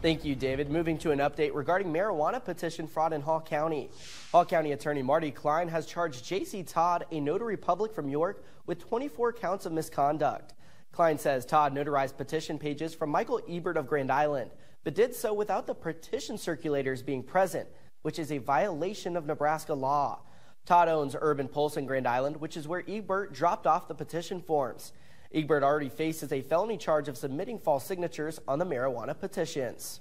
Thank you, David. Moving to an update regarding marijuana petition fraud in Hall County. Hall County Attorney Marty Klein has charged J.C. Todd, a notary public from York, with 24 counts of misconduct. Klein says Todd notarized petition pages from Michael Egbert of Grand Island, but did so without the petition circulators being present, which is a violation of Nebraska law. Todd owns Urban Pulse in Grand Island, which is where Egbert dropped off the petition forms. Egbert already faces a felony charge of submitting false signatures on the marijuana petitions.